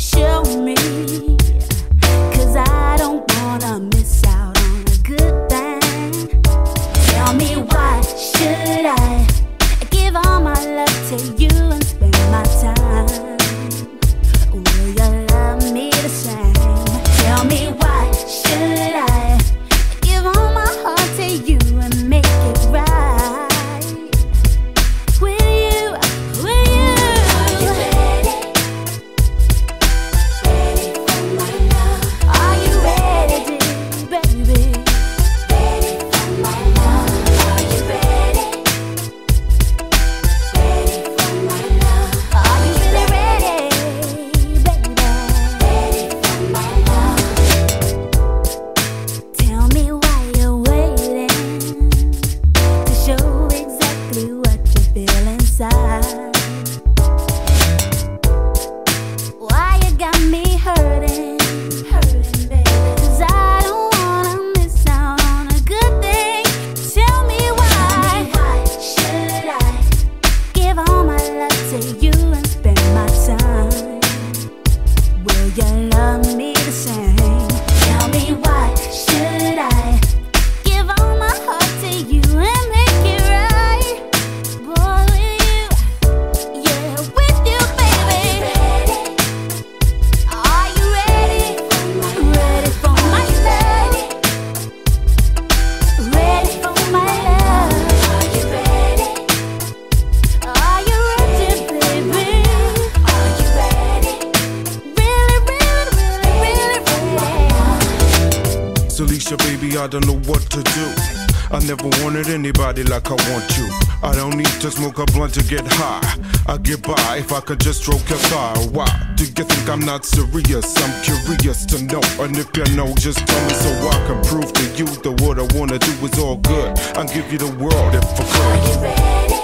sure. you love me the same. baby, I don't know what to do. I never wanted anybody like I want you. I don't need to smoke a blunt to get high. I get by if I could just stroke your thigh. Why do you think I'm not serious? I'm curious to know, and if you know, just tell me so I can prove to you that what I wanna do is all good. I'll give you the world if I could. Are you ready?